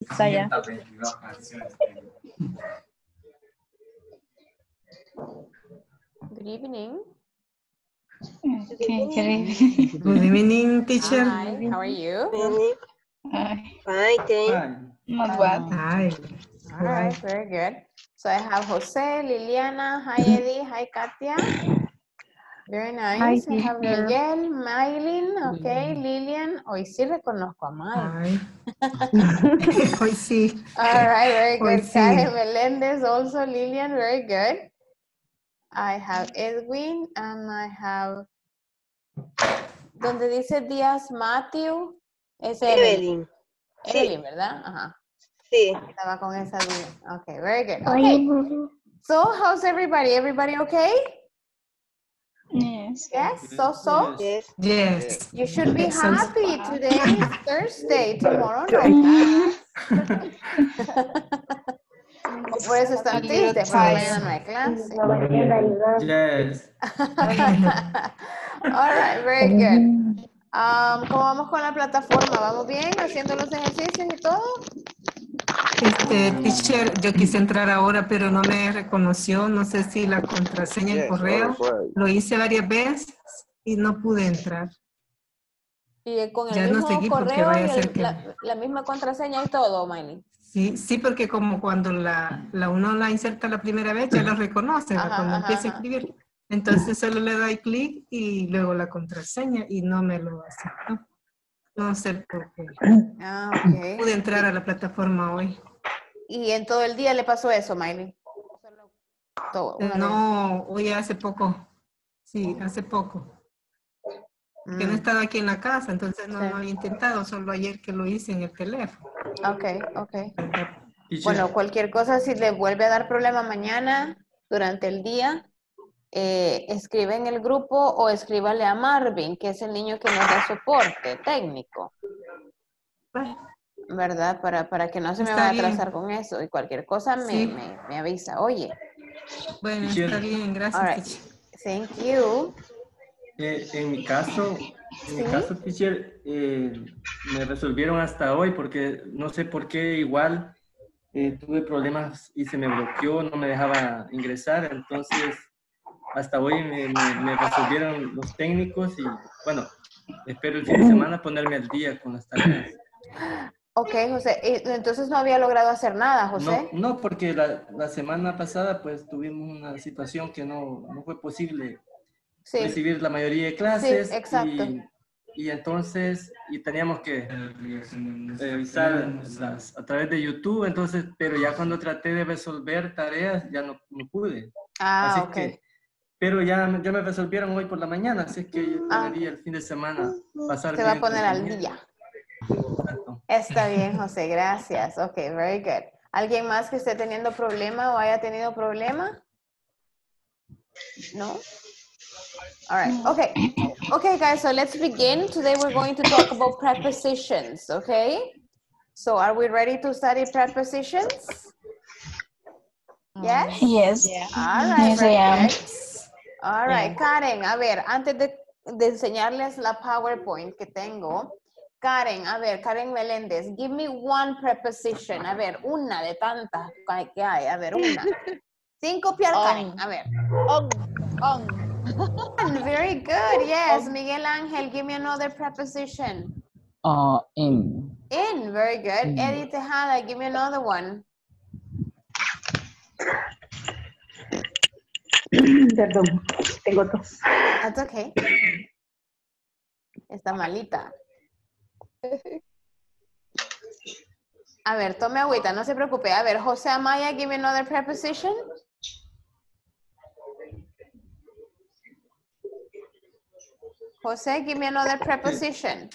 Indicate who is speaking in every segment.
Speaker 1: Está ya.
Speaker 2: Good evening.
Speaker 1: Okay, good
Speaker 3: Good evening, teacher.
Speaker 2: Hi, how are you?
Speaker 1: Ay,
Speaker 4: Fine, thank
Speaker 1: not bad.
Speaker 3: Hi.
Speaker 2: All right, very good. So I have Jose, Liliana, hi Eddie, hi Katia. Very nice. I have. Miguel, Maylin, okay, Lilian. Hoy sí reconozco a May.
Speaker 3: Hi. Hoy sí.
Speaker 2: All right, very good.
Speaker 3: sí.
Speaker 2: Karen Melendez, also Lilian, very good. I have Edwin and I have. Donde dice Díaz Matthew, es Evelyn.
Speaker 4: Evelyn. Sí.
Speaker 2: ¿verdad? Ajá.
Speaker 4: Sí.
Speaker 2: Estaba con esa duda. Okay, very good. Okay. So, how's everybody? Everybody okay?
Speaker 1: Yes.
Speaker 2: Yes. So, so.
Speaker 4: Yes.
Speaker 3: Yes.
Speaker 2: You should be happy. Today is Thursday. Tomorrow no. Por eso están tristes,
Speaker 1: tired.
Speaker 2: mañana no hay clase.
Speaker 5: Yes.
Speaker 2: All right, very good. Um, ¿Cómo vamos con la plataforma? ¿Vamos bien haciendo los ejercicios y todo?
Speaker 3: Este, teacher, yo quise entrar ahora, pero no me reconoció. No sé si la contraseña en correo. Lo hice varias veces y no pude entrar.
Speaker 2: Y eh, con el
Speaker 3: Ya no
Speaker 2: mismo
Speaker 3: seguí porque
Speaker 2: correo
Speaker 3: vaya a ser
Speaker 2: el-
Speaker 3: que-
Speaker 2: la, la misma contraseña y todo, Miley.
Speaker 3: Sí, sí, porque como cuando la, la uno la inserta la primera vez, ya lo reconoce cuando
Speaker 2: ajá,
Speaker 3: empieza a escribir. Entonces solo le doy clic y luego la contraseña y no me lo aceptó. No sé por qué.
Speaker 2: Ah, ok.
Speaker 3: Pude entrar a la plataforma hoy.
Speaker 2: ¿Y en todo el día le pasó eso, Miley?
Speaker 3: No, hoy hace poco. Sí, hace poco. Que no
Speaker 2: Mm,
Speaker 3: estaba aquí en la casa, entonces no
Speaker 2: Sí.
Speaker 3: lo había intentado, solo ayer que lo hice en el teléfono.
Speaker 2: Ok, ok. Bueno, cualquier cosa, si le vuelve a dar problema mañana, durante el día, eh, escribe en el grupo o escríbale a Marvin, que es el niño que nos da soporte técnico, ¿verdad? Para, para que no se me vaya a
Speaker 3: bien.
Speaker 2: atrasar con eso. Y cualquier cosa me,
Speaker 3: Sí.
Speaker 2: me, me avisa. Oye,
Speaker 3: Bueno, está bien, gracias.
Speaker 2: Right.
Speaker 3: teacher.
Speaker 2: thank you.
Speaker 5: eh, en mi caso, en mi caso, teacher, eh, me resolvieron hasta hoy porque no sé por qué igual eh, tuve problemas y se me bloqueó, no me dejaba ingresar, entonces hasta hoy me, me- me resolvieron los técnicos y bueno, espero el fin de semana ponerme al día con las tareas.
Speaker 2: Ok, José. Entonces no había logrado hacer nada, José.
Speaker 5: No, no, porque la, la semana pasada pues tuvimos una situación que no, no fue posible
Speaker 2: Sí.
Speaker 5: recibir la mayoría de clases.
Speaker 2: exacto.
Speaker 5: Y, y entonces, y teníamos que revisar las- a través de YouTube, entonces, pero ya cuando traté de resolver tareas ya no, no pude.
Speaker 2: Ah,
Speaker 5: así
Speaker 2: ok.
Speaker 5: que, pero ya, me- ya me resolvieron hoy por la mañana, así que yo
Speaker 2: Ah.
Speaker 5: el fin de semana pasar
Speaker 2: Se va a poner al día. Está bien, José, gracias. Ok, very good. ¿Alguien más que esté teniendo problema o haya tenido problema? No? All right, okay. Okay, guys, so let's begin. Today we're going to talk about prepositions, okay? So are we ready to study prepositions? Yes?
Speaker 1: Yes.
Speaker 2: All right,
Speaker 1: Yes,
Speaker 2: All right, Karen, a ver, antes de, de enseñarles la PowerPoint que tengo, Karen, a ver, Karen Meléndez, give me one preposition. A ver, una de tantas que- hay. A ver, una. Sin copiar, Karen. A ver.
Speaker 6: On, on.
Speaker 2: One, Very good. Yes, Miguel Ángel, give me another preposition.
Speaker 7: Uh, in.
Speaker 2: In, very good. Eddie Tejada, give me another one.
Speaker 4: Perdón, tengo dos.
Speaker 2: That's okay. Está malita. A ver, tome agüita, no se preocupe. A ver, José Amaya, give me another preposition. José, give me another preposition.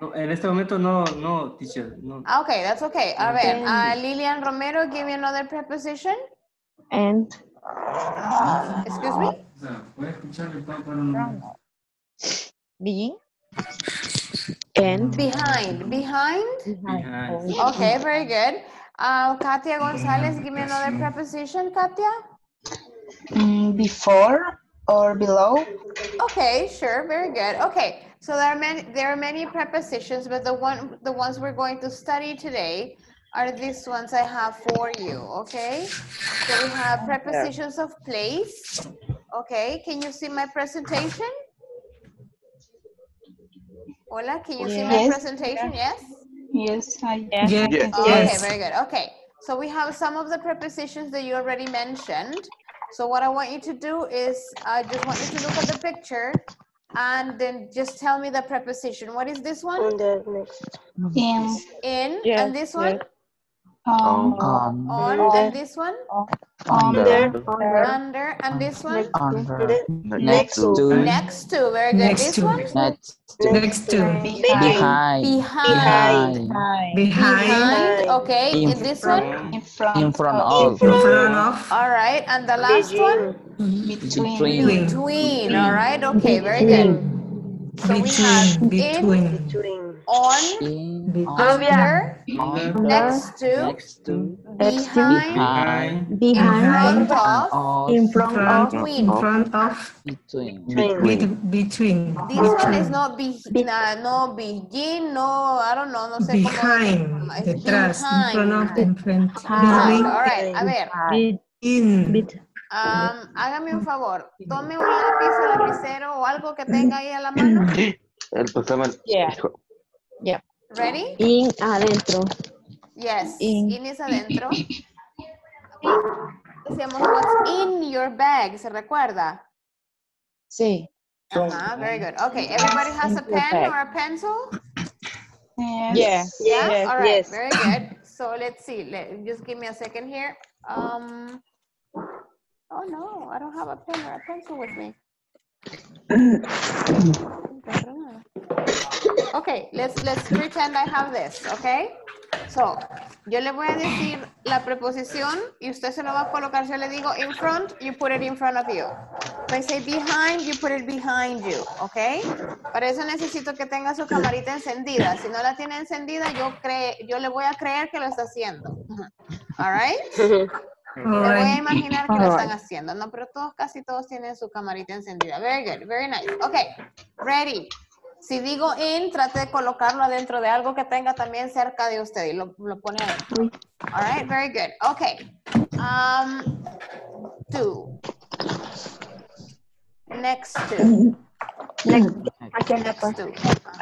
Speaker 5: No, en este momento no, no, teacher, no.
Speaker 2: Ah, Okay, that's okay. A ver, ah, Lilian Romero, give me another preposition.
Speaker 4: And
Speaker 2: Excuse me.
Speaker 6: Begin.
Speaker 4: and
Speaker 2: Behind, behind.
Speaker 5: Behind.
Speaker 2: Okay, very good. Uh, Katia Gonzalez, give me another preposition, Katia.
Speaker 1: Mm, before or below.
Speaker 2: Okay, sure, very good. Okay, So there are many there are many prepositions, but the one the ones we're going to study today are these ones I have for you, okay? So we have prepositions of place. Okay, can you see my presentation? Hola, can you see my
Speaker 1: Yes.
Speaker 2: presentation? Yes?
Speaker 1: Yes, I.
Speaker 3: Yes,
Speaker 2: Okay,
Speaker 3: yes.
Speaker 2: very good. Okay, so we have some of the prepositions that you already mentioned. So what I want you to do is, I just want you to look at the picture and then just tell me the preposition. What is this one?
Speaker 4: On the next.
Speaker 1: In,
Speaker 2: In,
Speaker 6: Yes,
Speaker 2: and this one?
Speaker 1: Um, on,
Speaker 7: On.
Speaker 2: On,
Speaker 4: Under.
Speaker 2: and this one?
Speaker 1: under,
Speaker 4: Under. Under.
Speaker 2: Under, and this one?
Speaker 7: Under.
Speaker 4: Next
Speaker 7: Next
Speaker 4: to.
Speaker 7: to.
Speaker 2: Next to, very good.
Speaker 3: Next
Speaker 2: This
Speaker 3: to.
Speaker 2: one?
Speaker 7: Next. to.
Speaker 3: Next to.
Speaker 1: behind,
Speaker 7: Behind.
Speaker 2: Behind.
Speaker 6: Behind.
Speaker 3: Behind.
Speaker 2: Behind, okay.
Speaker 7: In
Speaker 2: In this one?
Speaker 1: in front,
Speaker 7: In front
Speaker 1: of,
Speaker 7: of.
Speaker 3: In front of.
Speaker 2: All right, and the last one?
Speaker 1: between,
Speaker 7: Between.
Speaker 2: Between, all right, okay, very good. So we have
Speaker 3: Between.
Speaker 2: in,
Speaker 3: Between.
Speaker 4: Between.
Speaker 2: on,
Speaker 7: In.
Speaker 3: Be-
Speaker 2: under,
Speaker 5: Under.
Speaker 2: next to,
Speaker 7: Next to.
Speaker 2: behind,
Speaker 5: Behind.
Speaker 2: in front
Speaker 3: Behind.
Speaker 2: of,
Speaker 7: Of.
Speaker 4: In
Speaker 3: In
Speaker 4: front
Speaker 3: front.
Speaker 4: of.
Speaker 2: between.
Speaker 3: In front of.
Speaker 7: Between.
Speaker 3: Be- Between.
Speaker 2: This one is not be, nah, no begin, no, I don't know, no sé cómo.
Speaker 3: Behind.
Speaker 2: It's
Speaker 3: Detrás. In front of.
Speaker 2: behind.
Speaker 3: In front.
Speaker 2: Behind, all
Speaker 3: Behind.
Speaker 2: right, a ver,
Speaker 3: In.
Speaker 2: Um, hágame un favor, tome un lápiz o lapicero o algo que tenga ahí a la mano.
Speaker 8: El problema
Speaker 6: Yeah.
Speaker 2: Ready?
Speaker 4: In adentro.
Speaker 2: Yes,
Speaker 6: In.
Speaker 2: in is adentro. Decíamos what's in your bag, ¿se recuerda?
Speaker 6: Sí.
Speaker 2: Uh-huh, very good. Okay, everybody has a pen or a pencil?
Speaker 1: yes,
Speaker 6: Yeah.
Speaker 2: Yeah,
Speaker 6: Yes,
Speaker 2: all right,
Speaker 4: yes.
Speaker 2: very good. So let's see, let, just give me a second here. Um, oh no, I don't have a pen or a pencil with me. Okay, let's, let's pretend I have this, okay? So, yo le voy a decir la preposición y usted se lo va a colocar. Yo le digo in front, you put it in front of you. If I say behind, you put it behind you, okay? Para eso necesito que tenga su camarita encendida. Si no la tiene encendida, yo, cre yo le voy a creer que lo está haciendo. All right? Me voy a imaginar que lo están haciendo, ¿no? Pero todos, casi todos tienen su camarita encendida. Very good, very nice. Okay, ready. Si digo in, trate de colocarlo adentro de algo que tenga también cerca de usted y lo, lo pone adentro. All right, very good. Okay. Um, two. Next to. Next
Speaker 4: parte.
Speaker 2: to.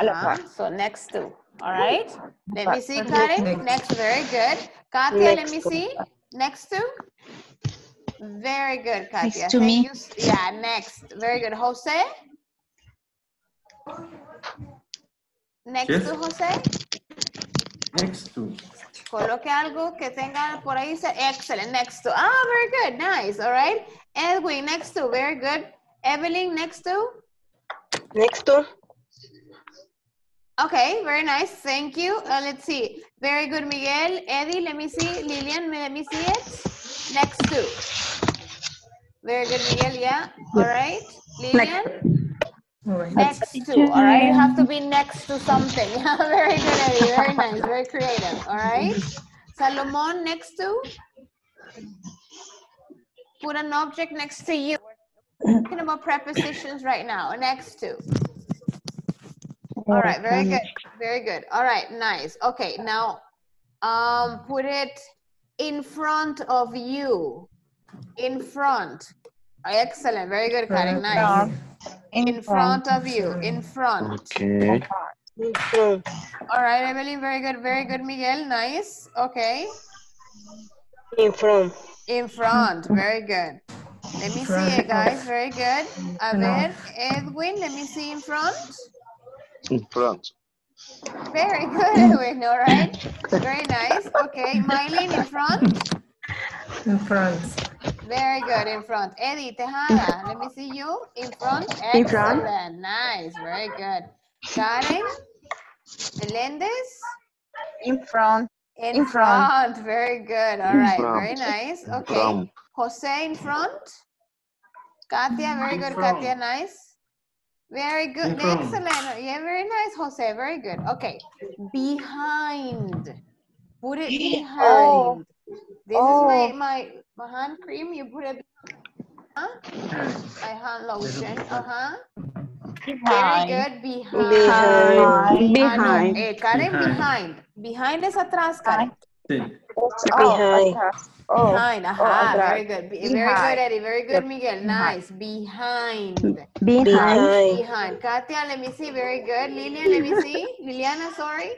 Speaker 6: La
Speaker 2: Uh-huh. So next to. All right. Let me see, Karen.
Speaker 3: Next.
Speaker 2: Next, very good. Katia, let me
Speaker 4: Next to.
Speaker 2: see. Next to. Very good, Katia.
Speaker 1: to
Speaker 2: Thank
Speaker 1: me.
Speaker 2: you. Yeah, next. Very good. Jose? Next
Speaker 5: Yes.
Speaker 2: to Jose.
Speaker 5: Next to.
Speaker 2: Coloque algo que tenga por ahí. se- Excellent. Next to. Ah, very good. Nice. All right. Edwin, next to. Very good. Evelyn, next to.
Speaker 4: Next to.
Speaker 2: Okay, very nice. Thank you. Uh, let's see. Very good, Miguel. Eddie, let me see. Lilian, let me see it. Next to. Very good, Miguel. Yeah. All right.
Speaker 3: All right.
Speaker 2: next to. All right. You have to be next to something. Yeah, very good, Eddie. Very nice. Very creative. All right. Salomon, next to. Put an object next to you. We're talking about prepositions right now. Next to. All right, very good, very good. All right, nice. Okay, now, um, put it in front of you. In front. Excellent, very good, Karen. Nice. In front of you. In front.
Speaker 8: Okay.
Speaker 2: All right, Evelyn. Very good, very good, Miguel. Nice. Okay.
Speaker 4: In front.
Speaker 2: In front. Very good. Let me see it, guys. Very good. A ver, Edwin. Let me see in front.
Speaker 8: In front.
Speaker 2: Very good, mm. Edwin. All right. Very nice. Okay, Mylene in front.
Speaker 3: In front.
Speaker 2: Very good, in front. Eddie Tejada, let me see you. In front.
Speaker 4: In front.
Speaker 2: Nice. Very good. Karen Melendez.
Speaker 6: In front.
Speaker 2: In,
Speaker 6: In
Speaker 2: front.
Speaker 6: front.
Speaker 2: Very good. All right. Very nice. Okay. Jose in front. Katia, very good.
Speaker 5: front.
Speaker 2: Katia, nice. Very good.
Speaker 5: In.
Speaker 2: Excellent. Yeah, very nice, Jose. Very good. Okay. Behind. Put it behind.
Speaker 6: Oh.
Speaker 2: This
Speaker 6: Oh.
Speaker 2: is my, my, my hand cream. You put it. Huh? My hand lotion. Uh-huh. Very
Speaker 6: Behind.
Speaker 2: good. Behind.
Speaker 4: Behind.
Speaker 2: Ah, no,
Speaker 6: Behind.
Speaker 2: eh, Karen,
Speaker 5: Behind.
Speaker 2: behind. Behind es atrás, Karen.
Speaker 5: Sí.
Speaker 6: Oh,
Speaker 4: Behind.
Speaker 6: Oh,
Speaker 2: Behind. Ajá.
Speaker 6: atrás.
Speaker 2: Very good. Be- Very good, Eddie. Very good,
Speaker 6: Yep.
Speaker 2: Miguel. Nice. Behind.
Speaker 6: behind.
Speaker 4: Behind.
Speaker 2: Behind. Katia, let me see. Very good. Lilian, let me see. Liliana, sorry.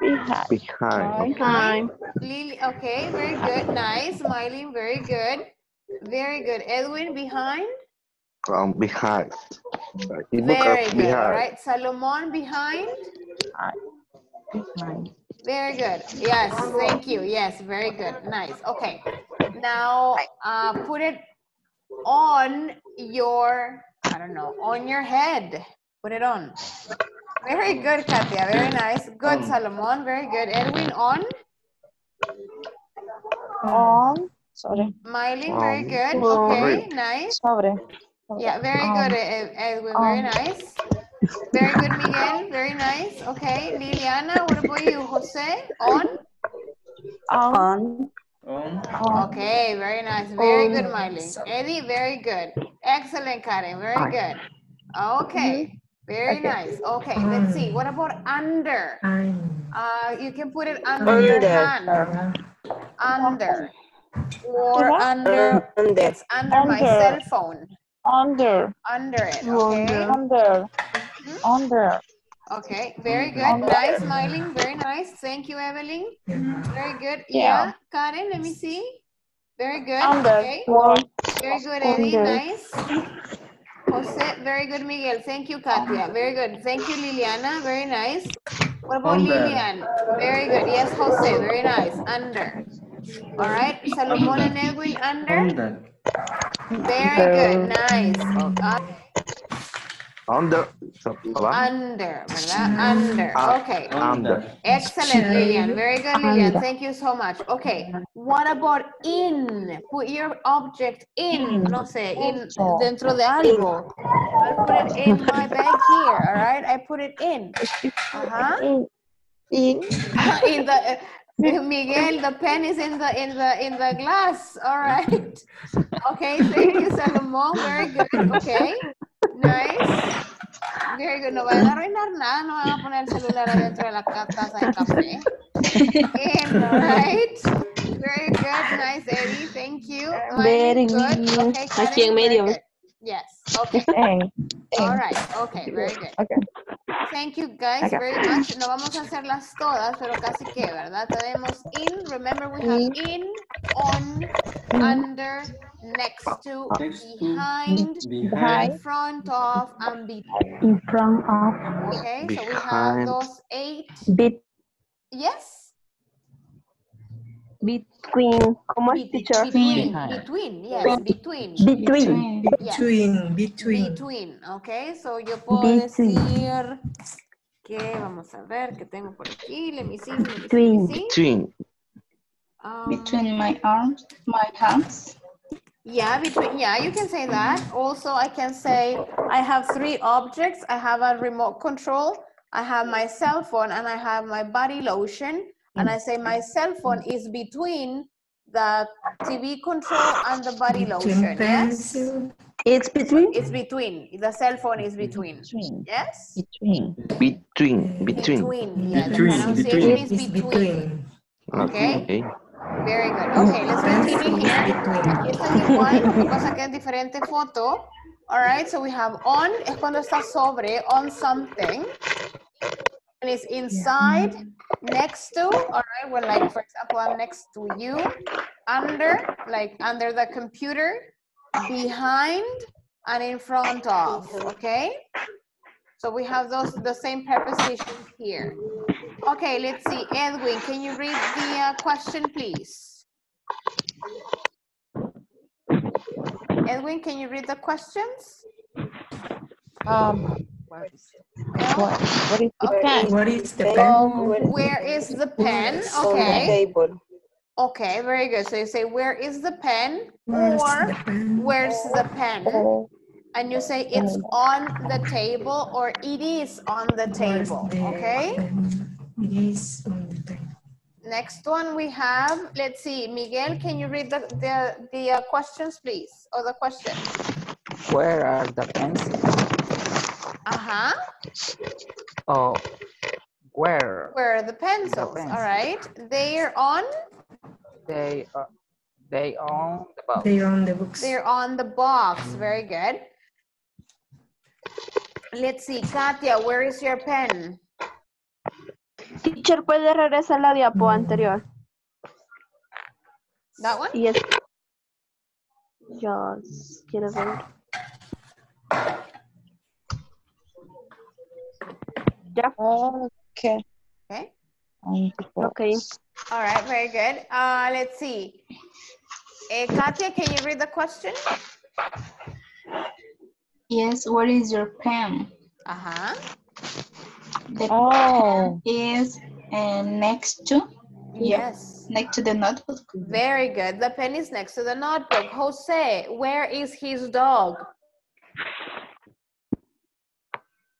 Speaker 6: Behind.
Speaker 8: Behind.
Speaker 2: Behind. Lily, okay. Very good. Nice. Smiling. Very good. Very good. Edwin, behind.
Speaker 8: Um, behind. He
Speaker 2: Very good. All
Speaker 8: behind.
Speaker 2: right. Salomon, behind.
Speaker 6: Behind.
Speaker 2: Very good. Yes, thank you. Yes, very good. Nice. Okay. Now, uh, put it on your, I don't know, on your head. Put it on. Very good, Katia. Very nice. Good, Salomon. Very good. Edwin, on.
Speaker 6: On. Sorry.
Speaker 2: Smiling. Very good. Okay, nice.
Speaker 6: Sobre.
Speaker 2: Yeah, very
Speaker 6: On.
Speaker 2: good, Ed- Edwin. Very nice. Very good, Miguel. Very nice. Okay, Liliana, what about you? Jose, on.
Speaker 6: On.
Speaker 5: On.
Speaker 6: On.
Speaker 2: Okay, very nice. Very good, Miley. Eddie, very good. Excellent, Karen. Very good. Okay, very
Speaker 6: Okay.
Speaker 2: nice. Okay, let's see. What about under?
Speaker 3: I'm-
Speaker 2: Uh, you can put it under your
Speaker 4: Under.
Speaker 2: hand. Under. Or under,
Speaker 4: Under.
Speaker 2: it's under my cell phone.
Speaker 6: Under.
Speaker 2: Under it, okay?
Speaker 6: Under. Under.
Speaker 2: Okay, very good. Nice, smiling. Very nice. Thank you, Evelyn. Very good. Yeah.
Speaker 6: Yeah.
Speaker 2: Karen, let me see. Very good.
Speaker 6: Under.
Speaker 2: Okay. Very good, Eddie.
Speaker 6: Under.
Speaker 2: Nice. Jose, very good, Miguel. Thank you, Katia. Very good. Thank you, Liliana. Very nice. What about
Speaker 5: Under.
Speaker 2: Lilian? Very good. Yes, Jose. Very nice. Under. All right. Salomon and Edwin, under.
Speaker 5: Under.
Speaker 2: Very good. Nice. Uh,
Speaker 8: Under. So,
Speaker 2: under, ¿verdad? Under.
Speaker 8: Ah.
Speaker 2: Okay.
Speaker 8: Under.
Speaker 2: Excellent, Lilian. Very good, Lilian. Thank you so much. Okay. What about in? Put your object in, no sé, in, dentro de algo. I put it in my bag here, all right? I put it in. Uh-huh.
Speaker 6: In. In.
Speaker 2: In the, uh, Miguel, the pen is in the, in the, in the glass, all right? Okay, thank you, Salomón. Very good, okay. Nice. Very good. No vayan a arruinar nada, no van a poner el celular adentro de la taza de café. Right? Very good. Nice, Eddie. Thank you.
Speaker 6: Very
Speaker 2: good. Okay,
Speaker 4: Aquí en medio.
Speaker 2: Yes. Okay. All right. Okay. Very good.
Speaker 6: Okay.
Speaker 2: Thank you guys
Speaker 6: Okay.
Speaker 2: very much. No vamos a hacerlas todas, pero casi que, ¿verdad? Tenemos in, remember we have in, on, under, next to,
Speaker 5: Next to,
Speaker 2: behind,
Speaker 5: Behind.
Speaker 2: in front of, and between.
Speaker 6: In front of.
Speaker 2: Okay, so we have those eight.
Speaker 6: Bit.
Speaker 2: Yes?
Speaker 4: Between. ¿Cómo es,
Speaker 2: Be-
Speaker 4: teacher?
Speaker 2: Between,
Speaker 7: Behind.
Speaker 2: between, yes, between.
Speaker 6: Between.
Speaker 2: Yes.
Speaker 3: Between, between.
Speaker 2: Between, ok. So yo puedo
Speaker 6: Between.
Speaker 2: decir que, vamos a ver, que tengo por aquí. Let me see, let me see,
Speaker 6: Between.
Speaker 8: Between.
Speaker 2: Um,
Speaker 1: Between my arms, my hands.
Speaker 2: Yeah, between, yeah, you can say that. Also, I can say I have three objects. I have a remote control, I have my cell phone, and I have my body lotion. And I say my cell phone is between the TV control and the body lotion. Yes.
Speaker 4: It's between.
Speaker 2: it's between. The cell phone is between.
Speaker 6: Between.
Speaker 2: Yes.
Speaker 6: Between.
Speaker 8: Between. Between.
Speaker 2: Between. Yes.
Speaker 5: Between,
Speaker 2: Pronunciation
Speaker 5: between.
Speaker 2: is between.
Speaker 3: between.
Speaker 2: Okay.
Speaker 8: Okay.
Speaker 2: Very good. Okay, let's continue here. Aquí están igual, lo que pasa que es diferente foto. All right, so we have on, es cuando está sobre, on something. And it's inside, next to, all right, when like, for example, I'm next to you. Under, like under the computer. Behind, and in front of, okay? So we have those, the same prepositions here. Okay, let's see. Edwin, can you read the uh, question, please? Edwin, can you read the questions?
Speaker 6: Um, what is
Speaker 2: No?
Speaker 6: what, what is the
Speaker 2: Okay.
Speaker 6: pen?
Speaker 3: What is the
Speaker 4: Pen.
Speaker 3: pen?
Speaker 6: Um,
Speaker 2: Where is the pen? Okay, okay, very good. So you say, where is the pen?
Speaker 3: Where's
Speaker 2: Or
Speaker 3: the pen?
Speaker 2: where's the pen?
Speaker 6: Oh,
Speaker 2: And you say it's on the table or it is on the table,
Speaker 3: the
Speaker 2: okay?
Speaker 3: Pen? It is on the table.
Speaker 2: Next one we have, let's see, Miguel, can you read the, the, the uh, questions, please? Or the question?
Speaker 7: Where are the pencils?
Speaker 2: Ajá.
Speaker 7: Oh, where
Speaker 2: Where are the pencils?
Speaker 7: pencils.
Speaker 2: All right. They're on.
Speaker 7: they are, they own the box.
Speaker 3: They are on the books.
Speaker 2: They're on the box. Very good. Let's see, Katia, where is your pen?
Speaker 4: Teacher, ¿puede regresar la diapo anterior?
Speaker 2: That one?
Speaker 4: Y es... Ya, quiero ver. Ya,
Speaker 6: Okay.
Speaker 2: Okay.
Speaker 6: On the box.
Speaker 4: ok.
Speaker 2: All right, very good. Uh, let's see. Eh, Katia, can you read the question?
Speaker 1: Yes, where is your pen?
Speaker 2: Ajá.
Speaker 1: The
Speaker 6: Oh.
Speaker 1: is uh, next to
Speaker 2: Yes.
Speaker 1: next to the notebook.
Speaker 2: Very good. The pen is next to the notebook. Jose, where is his dog?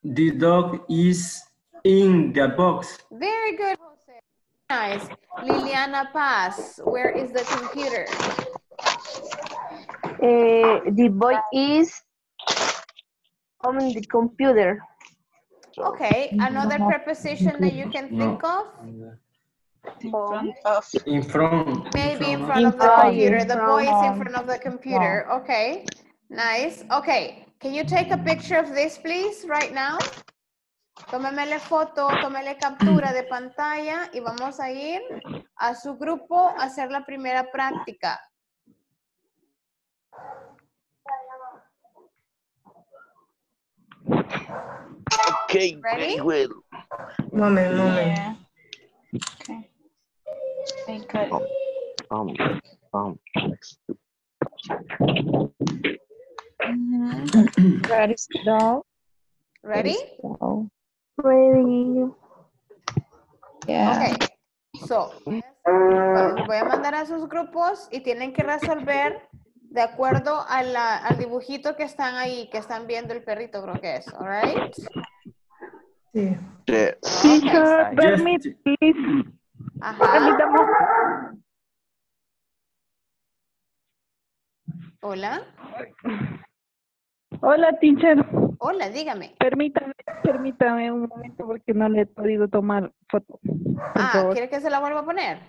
Speaker 5: The dog is in the box.
Speaker 2: Very good, Jose. Nice. Liliana Paz, where is the computer?
Speaker 4: Eh, the boy is on the computer.
Speaker 2: Okay, another preposition that you can
Speaker 5: No.
Speaker 2: think of?
Speaker 1: In front of
Speaker 5: In front.
Speaker 2: Maybe in
Speaker 5: front.
Speaker 2: front of the
Speaker 6: front,
Speaker 2: computer. The boy is in
Speaker 6: front.
Speaker 2: front of the computer. Okay, nice. Okay, can you take a picture of this, please, right now? Tómemele foto, tómele captura de pantalla y vamos a ir a su grupo a hacer la primera práctica.
Speaker 8: Okay,
Speaker 2: Ready?
Speaker 8: very well.
Speaker 3: Moment, moment.
Speaker 1: yeah. Okay. Got it.
Speaker 8: Um, um.
Speaker 2: Mhm.
Speaker 6: Where is the dog?
Speaker 2: Ready?
Speaker 4: Ready.
Speaker 6: yeah.
Speaker 2: Ok. So, voy a mandar a sus grupos y tienen que resolver de acuerdo a la- al dibujito que están ahí, que están viendo el perrito, creo que es. All right?
Speaker 3: Sí.
Speaker 8: Yeah.
Speaker 2: Okay.
Speaker 5: Permit,
Speaker 2: Ajá. Hola.
Speaker 9: Hola, teacher.
Speaker 2: Hola, dígame.
Speaker 9: Permítame, permítame un momento porque no le he podido tomar foto.
Speaker 2: Ah,
Speaker 9: favor.
Speaker 2: ¿quiere que se la vuelva a poner?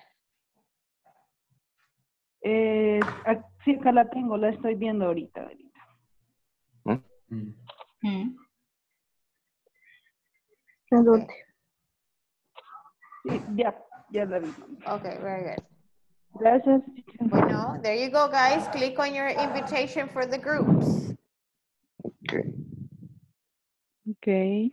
Speaker 9: Eh, ac- sí, acá la tengo, la estoy viendo ahorita. ahorita.
Speaker 1: Mm.
Speaker 4: ¿A dónde?
Speaker 9: Sí, ya, ya la vi.
Speaker 2: Ok, very good.
Speaker 9: Gracias. teacher.
Speaker 2: Bueno, there you go, guys. Click on your invitation for the groups.
Speaker 8: Okay.
Speaker 9: Ok.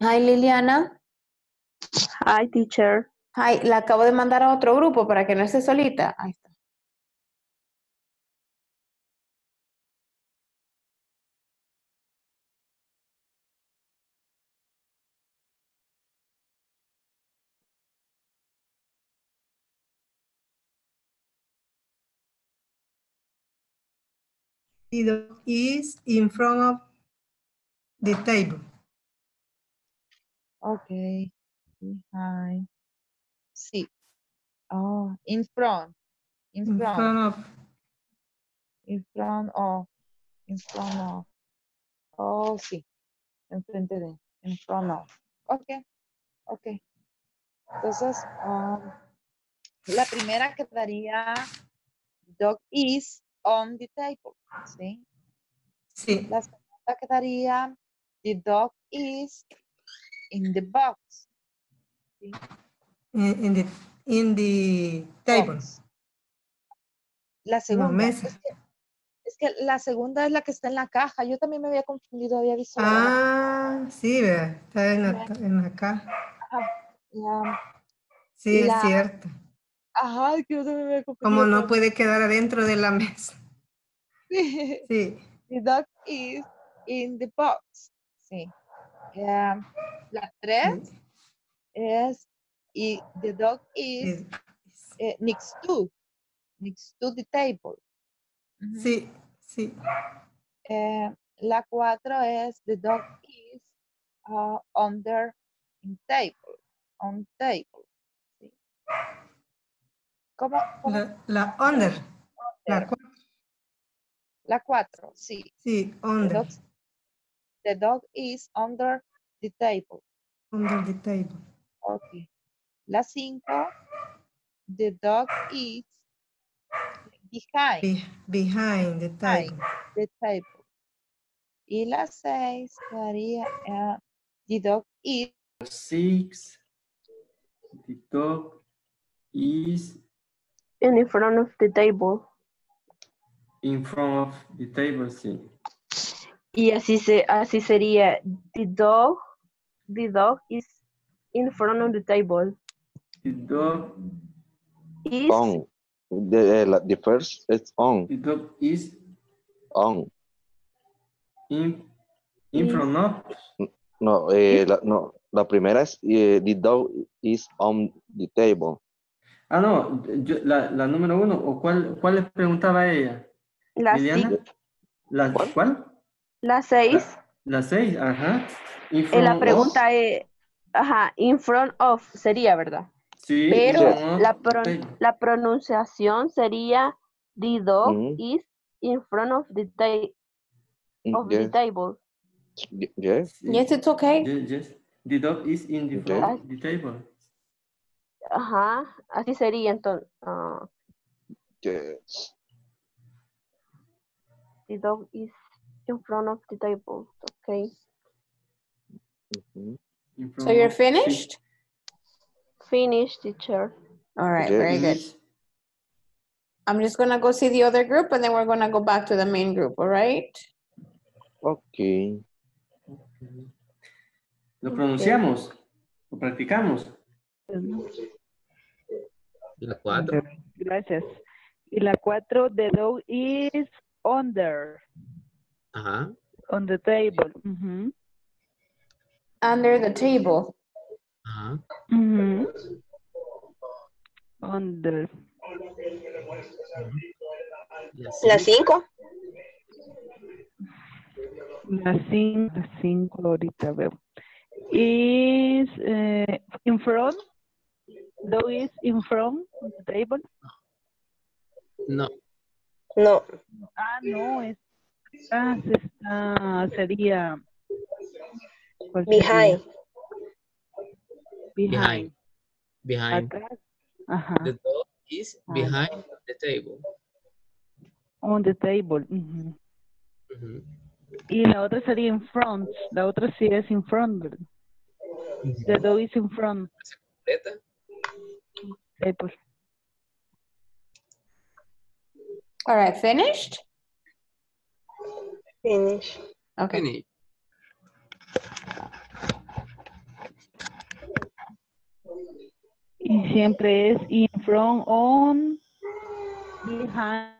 Speaker 2: Hi Liliana.
Speaker 4: Hi teacher.
Speaker 2: Hi, la acabo de mandar a otro grupo para que no esté solita. Ahí está.
Speaker 3: Is in front of the table.
Speaker 6: Okay. Behind. Sí. Oh, in front. In
Speaker 3: In
Speaker 6: front.
Speaker 3: front of.
Speaker 6: In front of. In front of. Oh, sí. Enfrente de. In front of. Ok. Ok. Entonces, um, la primera quedaría dog is on the table. ¿Sí?
Speaker 3: Sí.
Speaker 6: La segunda quedaría the dog is in the box. ¿sí?
Speaker 3: In, in the in the table.
Speaker 6: Box. La
Speaker 3: No,
Speaker 6: segunda.
Speaker 3: mesa.
Speaker 6: Es que, es que la segunda es la que está en la caja. Yo también me había confundido, había visto. la-
Speaker 3: Ah, sí, vea, está en la, en la caja.
Speaker 6: la-
Speaker 3: Sí,
Speaker 6: La-
Speaker 3: es cierto.
Speaker 6: Ajá, que yo también me había confundido.
Speaker 3: Como no puede quedar adentro de la mesa. Sí.
Speaker 6: The dog is in the box. Sí. Em, la tres es y the dog is eh, next to. Next to the table.
Speaker 3: Sí, sí.
Speaker 6: Eh, la cuatro es the dog is uh, under in table. On table. Sí. ¿Cómo? cómo?
Speaker 3: La, la under. La cua-
Speaker 6: La cuatro, sí.
Speaker 3: sí,
Speaker 6: The
Speaker 3: under.
Speaker 6: dog, the dog is under the table.
Speaker 3: Under the table.
Speaker 6: Ok. La cinco, the dog is behind
Speaker 3: Be- behind the
Speaker 6: Behind.
Speaker 3: table.
Speaker 6: the table. Y la seis sería eh, the dog is
Speaker 5: Six. The dog is
Speaker 4: In front of the table.
Speaker 5: in front of the table, sí.
Speaker 4: Y así se así sería the dog the dog is in front of the table.
Speaker 5: The dog,
Speaker 4: Is
Speaker 8: On. The, la- the first is on.
Speaker 5: the dog is
Speaker 8: On.
Speaker 5: in, in
Speaker 4: Is-
Speaker 5: front of.
Speaker 8: No, eh, la, no, la primera es eh, the dog is on the table.
Speaker 5: Ah, no, yo- la, la número uno, ¿o cuál, cuál le preguntaba a ella?
Speaker 4: la, ci-
Speaker 5: ¿La,
Speaker 8: ¿Cuál?
Speaker 5: ¿Cuál?
Speaker 4: la seis.
Speaker 5: La seis, ajá. In
Speaker 4: Eh,
Speaker 5: front
Speaker 4: la
Speaker 5: of.
Speaker 4: pregunta es, ajá, in front of sería, ¿verdad?
Speaker 5: Sí,
Speaker 4: Pero la, pro- la pronunciación sería the dog
Speaker 8: Ujú.
Speaker 4: is in front of the, ta- of the
Speaker 8: Yes,
Speaker 4: table.
Speaker 8: yes.
Speaker 2: Yes, it's okay.
Speaker 5: Yes, yes. The dog is in the
Speaker 8: Okay.
Speaker 5: front of the table.
Speaker 4: Ajá, así sería entonces. ah,
Speaker 8: yes.
Speaker 4: the dog is in front of the table. Okay.
Speaker 8: Ujú.
Speaker 5: In
Speaker 2: So you're
Speaker 5: finished?
Speaker 2: finished?
Speaker 4: Finish, teacher.
Speaker 2: All right,
Speaker 8: Yes.
Speaker 2: very good. I'm just gonna go see the other group and then we're gonna go back to the main group, all right?
Speaker 8: Okay.
Speaker 5: ¿Lo pronunciamos? ¿Lo practicamos?
Speaker 10: La cuatro.
Speaker 9: Gracias. Y la cuatro, the dog is under,
Speaker 10: Ajá.
Speaker 9: On the table. Ujú,
Speaker 2: Under the table.
Speaker 10: Ajá.
Speaker 9: ujú. Under.
Speaker 10: La
Speaker 4: cinco.
Speaker 9: La cinco, la cinco ahorita veo. Is eh, in front. Dog is in front of the table.
Speaker 10: No.
Speaker 4: No.
Speaker 9: Ah, no, es. Se está- sería. Behind.
Speaker 10: Behind. Behind.
Speaker 9: Atrás. Ajá.
Speaker 10: The dog is
Speaker 9: Ah.
Speaker 10: behind the table.
Speaker 9: On the table. ujú.
Speaker 10: Ujú.
Speaker 9: Y la otra sería in front. La otra sí es in front, ¿verdad? The dog is in front.
Speaker 10: Completa.
Speaker 9: Eh, pues,
Speaker 2: All right, finished?
Speaker 4: Finish.
Speaker 2: Okay.
Speaker 10: Finish.
Speaker 9: y siempre es in front, on, behind.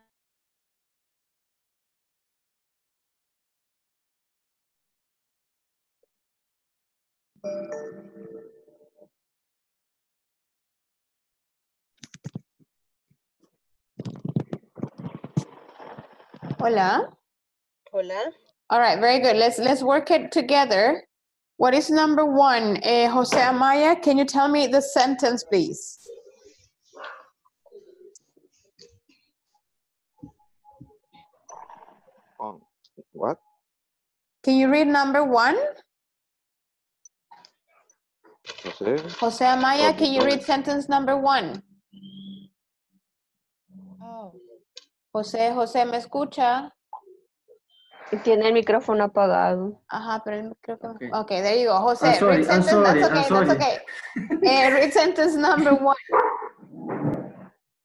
Speaker 2: Hola.
Speaker 11: Hola.
Speaker 2: All right, very good. Let's let's work it together. What is number one? Eh, Jose Amaya, can you tell me the sentence, please?
Speaker 8: On what?
Speaker 2: Can you read number one?
Speaker 8: Jose?
Speaker 2: Jose Amaya,
Speaker 8: Oh,
Speaker 2: can you read sentence number one?
Speaker 6: Oh,
Speaker 2: José, José, ¿me escucha?
Speaker 4: Tiene el micrófono apagado.
Speaker 2: Ajá, pero el micrófono.
Speaker 5: Okay.
Speaker 2: Okay, there you go.
Speaker 5: I'm sorry,
Speaker 2: read sentence.
Speaker 5: sorry,
Speaker 2: that's okay, that's okay. Eh, read sentence number one.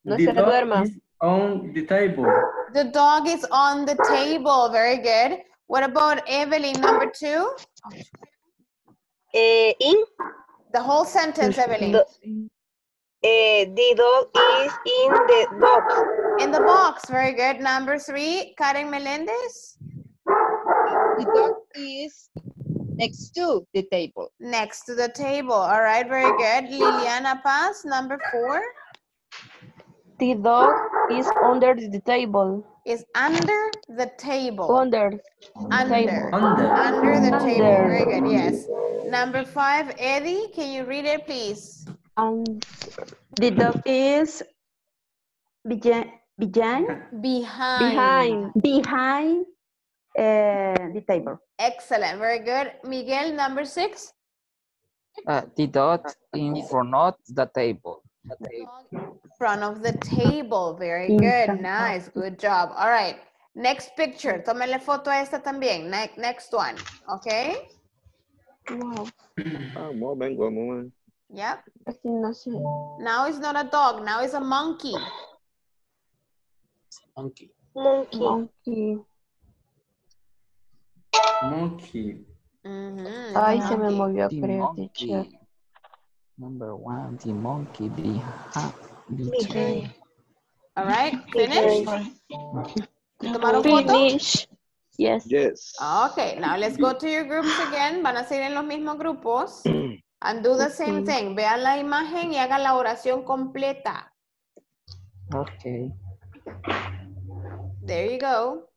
Speaker 4: No
Speaker 5: The
Speaker 4: se
Speaker 5: dog
Speaker 4: duerma.
Speaker 5: is on the table.
Speaker 2: The dog is on the table. Very good. What about Evelyn, number two?
Speaker 11: Eh, in
Speaker 2: The whole sentence, Evelyn.
Speaker 11: the, eh, the dog is in the box.
Speaker 2: In the box. Very good. Number three, Karen Melendez.
Speaker 6: The dog is next to the table.
Speaker 2: Next to the table. All right, very good. Liliana Paz, number four,
Speaker 4: The dog is under the table.
Speaker 2: is under the table.
Speaker 4: Under.
Speaker 2: Under.
Speaker 4: table.
Speaker 5: Under.
Speaker 2: Under the table. Very good, yes. Number five, Eddie, can you read it, please?
Speaker 12: And the dog is behind, behind,
Speaker 2: Behind.
Speaker 4: Behind.
Speaker 12: behind uh, the table.
Speaker 2: Excellent, very good. Miguel, number six.
Speaker 7: Uh, the dot in front of the table.
Speaker 2: Dog in Front of the table. Very good. Nice. Good job. All right. Next picture. Tómenle foto a esta también. Ne- next one. Okay.
Speaker 4: Wow.
Speaker 8: Vamos, vengo, vamos.
Speaker 2: Yep.
Speaker 4: Casi no sé.
Speaker 2: Now it's not a dog. Now it's a monkey.
Speaker 10: Monkey.
Speaker 11: Monkey.
Speaker 4: Monkey.
Speaker 5: Monkey.
Speaker 2: Mhm,
Speaker 4: Ay, se me movió,
Speaker 7: The
Speaker 4: creo, teacher.
Speaker 7: Number one, the monkey behind the.
Speaker 2: All right. Finish. ¿Tomaron foto?
Speaker 4: Finish. Yes.
Speaker 8: Yes.
Speaker 2: Okay, now let's go to your groups again. Van a seguir en los mismos grupos. And do the same thing. Vean la imagen y hagan la oración completa.
Speaker 7: Okay.
Speaker 2: There you go.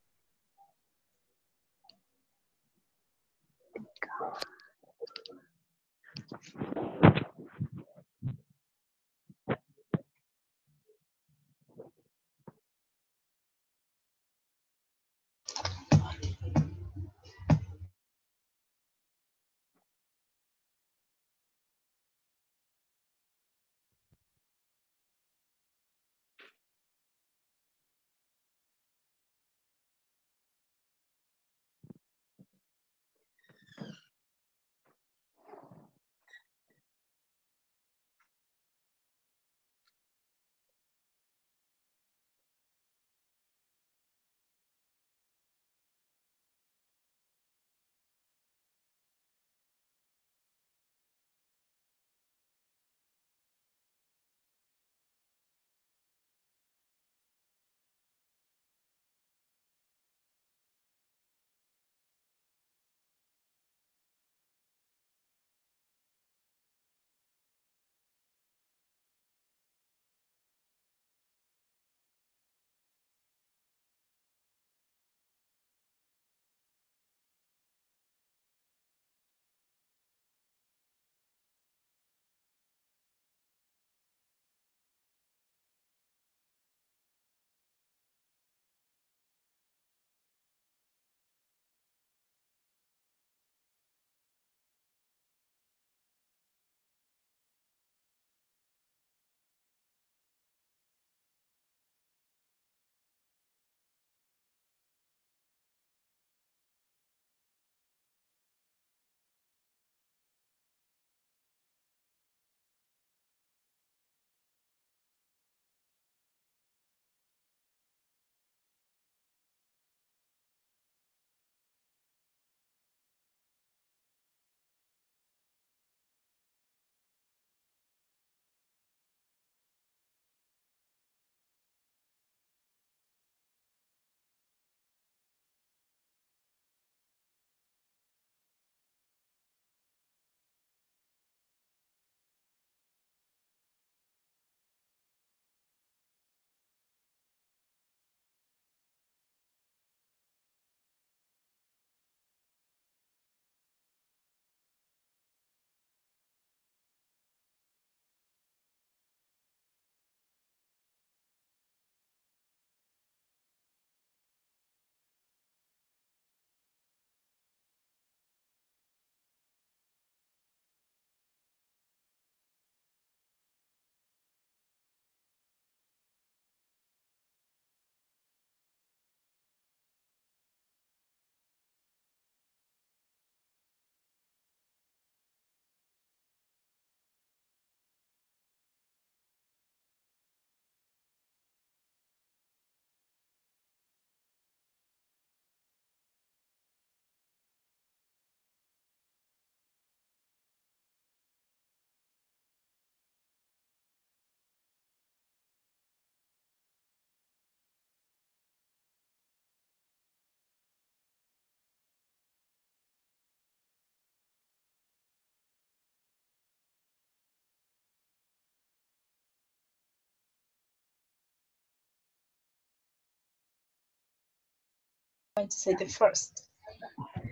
Speaker 1: Going to say the first.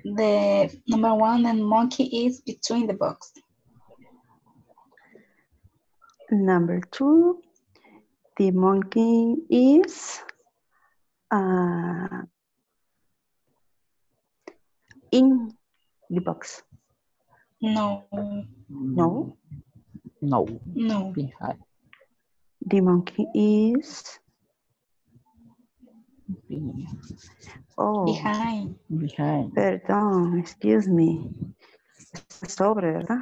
Speaker 1: The number one, and monkey is between the box.
Speaker 12: Number two, the monkey is uh, in the box.
Speaker 1: No.
Speaker 12: No,
Speaker 7: No.
Speaker 1: No.
Speaker 7: Behind.
Speaker 12: the monkey is
Speaker 7: Be-
Speaker 12: oh,
Speaker 1: Behind.
Speaker 7: Behind.
Speaker 12: perdón, excuse me. Sobre, ¿verdad?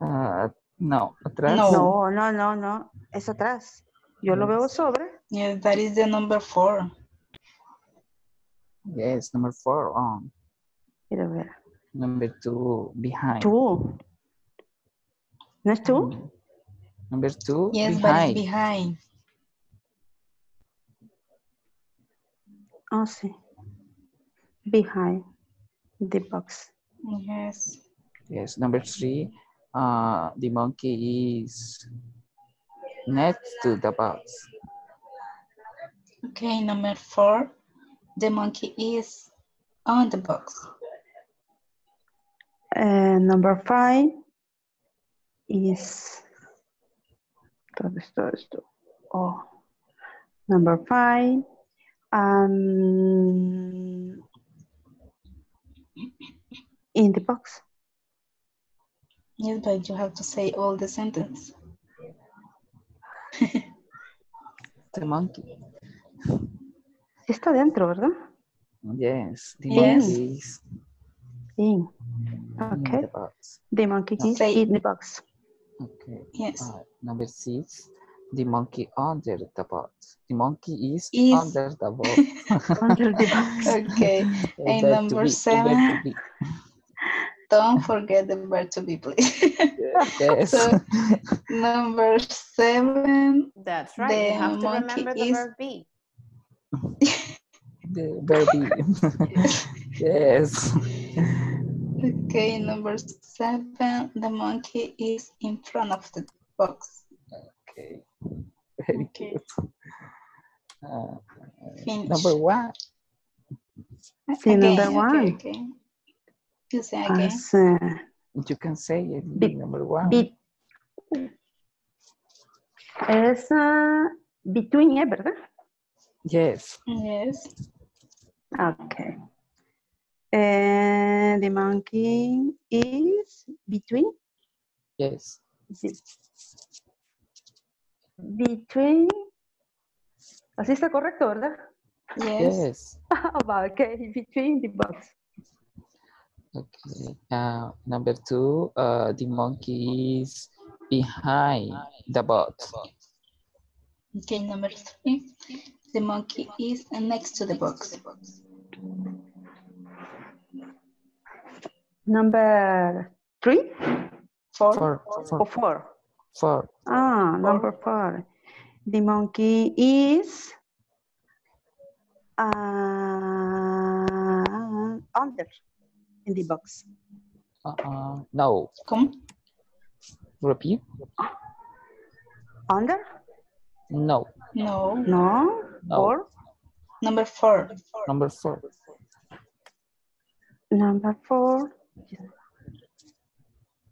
Speaker 7: Ah, no. Atrás.
Speaker 1: No.
Speaker 12: No, no, no, no, es atrás. Yo lo veo sobre.
Speaker 1: Yes, that is the number four.
Speaker 7: Yes, number four on.
Speaker 12: Quiero ver.
Speaker 7: Number two behind.
Speaker 12: Tú. ¿No es tú?
Speaker 7: Number two
Speaker 1: Yes, but
Speaker 7: behind.
Speaker 1: it's behind.
Speaker 12: Oh, sí. Behind the box.
Speaker 1: Yes.
Speaker 7: Yes, number three. Uh, the monkey is next to the box.
Speaker 1: Okay, number four. The monkey is on the box.
Speaker 12: And number five is ¿Dónde está? Oh. Number five. Um, in the box.
Speaker 1: Yes, but you have to say all the sentence.
Speaker 7: The monkey.
Speaker 12: Está dentro, ¿verdad?
Speaker 7: Yes, the
Speaker 1: Yes.
Speaker 7: monkey is
Speaker 12: In.
Speaker 7: in
Speaker 12: Okay.
Speaker 7: the box.
Speaker 12: The monkey is
Speaker 1: Say-
Speaker 12: in the box.
Speaker 7: Okay.
Speaker 1: Yes.
Speaker 7: Uh, number six. The monkey under the box. The monkey is,
Speaker 1: Is-
Speaker 7: under the box.
Speaker 12: Under the box.
Speaker 1: Okay. And number
Speaker 7: be,
Speaker 1: seven. Don't forget the verb to be, please.
Speaker 7: Yes.
Speaker 1: So, number seven.
Speaker 2: That's right.
Speaker 1: The
Speaker 2: you have to
Speaker 1: monkey
Speaker 2: remember the
Speaker 1: is-
Speaker 2: verb be.
Speaker 7: the verb be. yes.
Speaker 1: Okay, number seven. The monkey is in front of the box.
Speaker 7: Okay. Very
Speaker 1: Okay.
Speaker 7: good. Uh,
Speaker 1: Finish.
Speaker 7: number one.
Speaker 12: Sí,
Speaker 1: Again,
Speaker 12: number
Speaker 1: okay,
Speaker 12: one.
Speaker 1: Okay. You say again.
Speaker 12: As, uh,
Speaker 7: You can say it.
Speaker 12: Be-
Speaker 7: number one.
Speaker 12: be- es uh, between, ¿eh? ¿verdad?
Speaker 7: Yes.
Speaker 1: Yes.
Speaker 12: Okay. And the monkey is between
Speaker 7: Yes.
Speaker 12: the- between. Así está correcto, ¿verdad?
Speaker 1: Yes.
Speaker 7: Yes.
Speaker 12: Okay, between the box.
Speaker 7: Okay. Uh, number two, uh, the monkey is behind the box.
Speaker 1: Okay, number three. The monkey is next to the box.
Speaker 12: Number three
Speaker 1: Four.
Speaker 7: Four,
Speaker 12: or
Speaker 7: four,
Speaker 12: four?
Speaker 7: Four.
Speaker 12: Ah, number four. The monkey is uh, under in the box.
Speaker 7: Uh, no.
Speaker 1: Come.
Speaker 7: Repeat.
Speaker 12: Under?
Speaker 7: No.
Speaker 1: No.
Speaker 12: No.
Speaker 7: No.
Speaker 12: Or
Speaker 1: Number four.
Speaker 7: Number four.
Speaker 12: number four.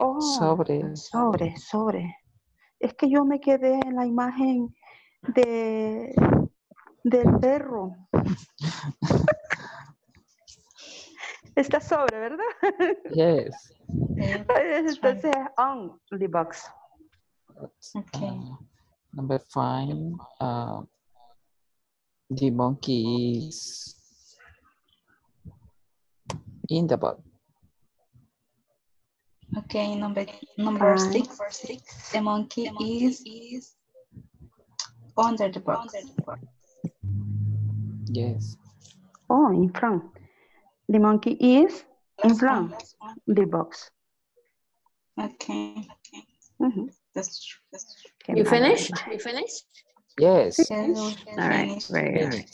Speaker 12: Oh,
Speaker 7: Sobre.
Speaker 12: sobre, sobre. Es que yo me quedé en la imagen de del perro. Está sobre, ¿verdad?
Speaker 7: Yes.
Speaker 12: Entonces, on the box.
Speaker 1: Okay.
Speaker 7: Uh, number five. Uh, the monkey is in the box.
Speaker 1: Okay, number number
Speaker 12: Five.
Speaker 1: six. The monkey is is under the box.
Speaker 7: Yes.
Speaker 12: Oh, in front. The monkey is in front the box.
Speaker 1: Okay.
Speaker 12: Mhm.
Speaker 1: That's true. That's true.
Speaker 12: Qué
Speaker 2: You
Speaker 12: mal.
Speaker 2: finished? You finished?
Speaker 7: Yes.
Speaker 1: Yes, we
Speaker 2: All right.
Speaker 1: finished.
Speaker 2: Very good.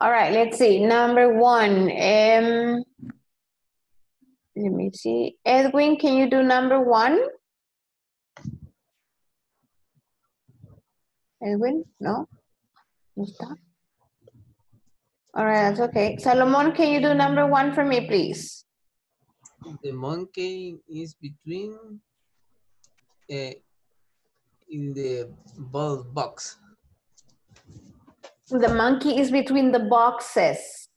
Speaker 2: All right, let's see. Number one. Um, let me see. Edwin, can you do number one? Edwin, no? All right, that's okay. Salomon, can you do number one for me, please?
Speaker 10: The monkey is between uh, in the ball box.
Speaker 2: The monkey is between the boxes,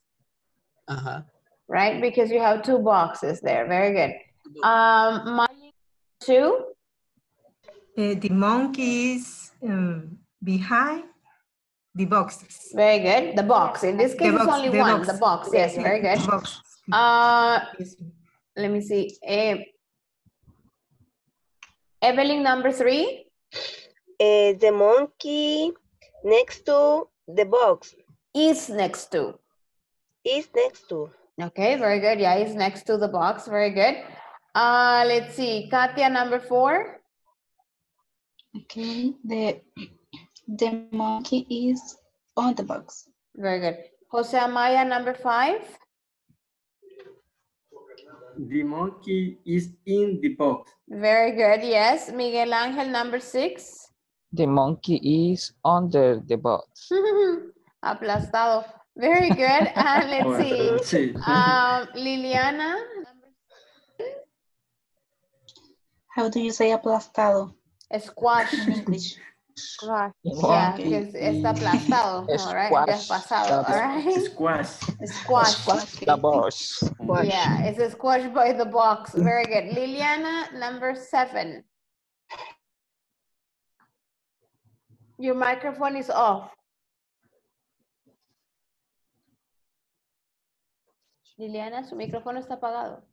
Speaker 10: Uh-huh.
Speaker 2: right? Because you have two boxes there. Very good. Um, my two.
Speaker 3: Uh, the monkey is um, behind the boxes.
Speaker 2: Very good. The box. In this
Speaker 3: The
Speaker 2: case, it's
Speaker 3: box,
Speaker 2: only
Speaker 3: the
Speaker 2: one.
Speaker 3: box.
Speaker 2: The box. Yes, very good.
Speaker 3: The box.
Speaker 2: Uh, let me see. Eh, Evelyn, number three.
Speaker 11: Eh, the monkey next to the box
Speaker 2: Is next to.
Speaker 11: is next to.
Speaker 2: Okay, very good. Yeah, is next to the box. Very good. Uh, let's see. Katia, number four.
Speaker 1: Okay, the the monkey is on the box.
Speaker 2: Very good. Jose Amaya, number five.
Speaker 5: The monkey is in the box.
Speaker 2: Very good. Yes. Miguel Angel, number six.
Speaker 7: The monkey is under the box.
Speaker 2: Aplastado. Very good. And let's see.
Speaker 5: Sí.
Speaker 2: Um, Liliana.
Speaker 1: How do you say aplastado
Speaker 2: Squash.
Speaker 1: in English?
Speaker 6: Squash.
Speaker 2: Yeah, because está aplastado. All right.
Speaker 7: Squash.
Speaker 2: pasado. All right.
Speaker 5: Squash.
Speaker 2: Squash.
Speaker 7: The box.
Speaker 2: Yeah, it's squashed by the box. Very good. Liliana, number seven. Your microphone is off. Liliana, su micrófono está apagado.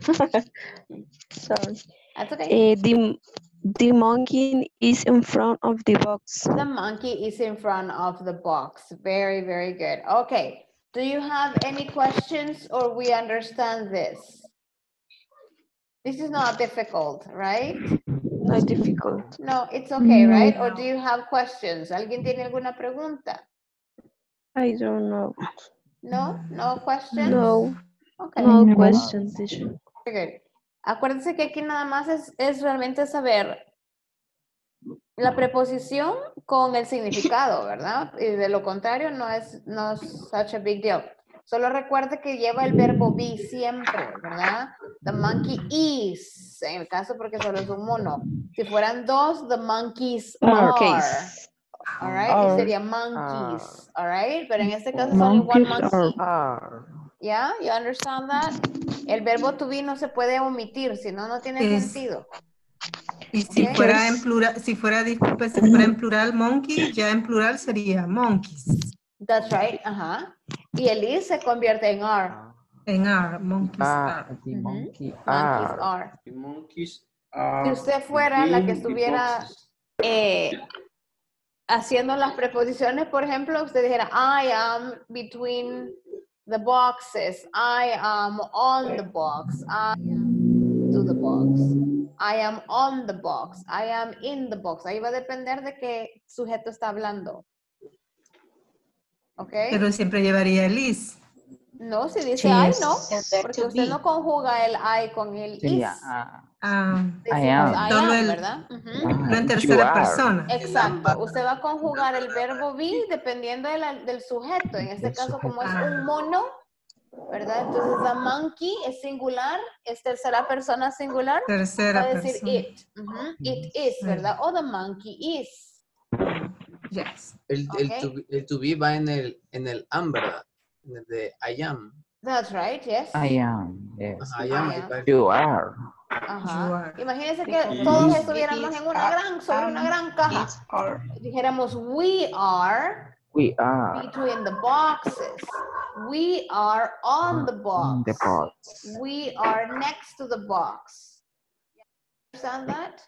Speaker 4: Sorry.
Speaker 2: That's okay.
Speaker 4: Eh, the, the monkey is in front of the box.
Speaker 2: The monkey is in front of the box. Very, very good. Okay. Do you have any questions or we understand this? This is not difficult, right?
Speaker 4: Not difficult.
Speaker 2: No, it's okay, right? Or do you have questions? ¿Alguien tiene alguna pregunta?
Speaker 4: I don't know.
Speaker 2: No, no questions?
Speaker 4: No,
Speaker 2: Okay.
Speaker 4: no questions, teacher.
Speaker 2: Good. Acuérdense que aquí nada más es, es realmente saber la preposición con el significado, ¿verdad? Y de lo contrario no es, no es such a big deal. Solo recuerde que lleva el verbo be siempre, ¿verdad? The monkey is, en el caso porque solo es un mono. Si fueran dos, the monkeys are. All right, y sería monkeys, all right? Pero en este caso es only one
Speaker 9: Monkeys
Speaker 2: monkey.
Speaker 7: Are.
Speaker 2: ¿Ya? You understand that? El verbo to be no se puede omitir, si no, no tiene
Speaker 3: Es-
Speaker 2: sentido.
Speaker 3: Y si
Speaker 2: Ok.
Speaker 3: fuera en plural, si fuera, disculpe, si fuera en plural monkey, ya en plural sería monkeys.
Speaker 2: That's right, ajá. Y el is se convierte en are.
Speaker 3: En are, monkeys
Speaker 7: Ah,
Speaker 3: are.
Speaker 7: the monkey
Speaker 2: Monkeys
Speaker 7: are.
Speaker 2: are.
Speaker 5: The monkeys
Speaker 2: Si
Speaker 5: are
Speaker 2: usted fuera la que estuviera eh, haciendo las preposiciones, por ejemplo, usted dijera, I am between the boxes. I am on the box. I am to the box. I am on the box. I am in the box. Ahí va a depender de qué sujeto está hablando. ¿Ok?
Speaker 3: Pero siempre llevaría el is.
Speaker 2: No, si dice
Speaker 3: Sí,
Speaker 2: I, no. Porque usted
Speaker 1: be.
Speaker 2: no conjuga el I con el is.
Speaker 7: Sería, ah,
Speaker 3: Ah,
Speaker 7: I am.
Speaker 2: I
Speaker 3: Solo
Speaker 2: am,
Speaker 3: el-
Speaker 2: ¿verdad?
Speaker 7: Ah,
Speaker 3: no en
Speaker 7: you
Speaker 3: tercera
Speaker 7: are.
Speaker 3: persona.
Speaker 2: Exacto. Usted va a conjugar el verbo be dependiendo de la- del sujeto. En este caso, como es un mono, ¿verdad? Entonces, the monkey es singular, es tercera persona singular. Va
Speaker 3: Tercera
Speaker 2: a decir
Speaker 3: persona.
Speaker 2: it. It is, ¿verdad? O the monkey is.
Speaker 3: Yes.
Speaker 10: El, el, to, be- el to be va en el, en el am, ¿verdad? En el de I am.
Speaker 2: That's right, yes.
Speaker 7: I am. Yes.
Speaker 10: I am.
Speaker 2: I am.
Speaker 10: va
Speaker 7: You are.
Speaker 2: Ajá.
Speaker 3: You are.
Speaker 2: Imagínense que
Speaker 1: Because
Speaker 2: todos
Speaker 5: it
Speaker 2: estuviéramos
Speaker 1: is
Speaker 2: en una
Speaker 1: are,
Speaker 2: gran, sobre una gran caja. Dijéramos, we are
Speaker 7: We are
Speaker 2: between the boxes. We are on the box.
Speaker 7: the box.
Speaker 2: We are next to the box. Understand that?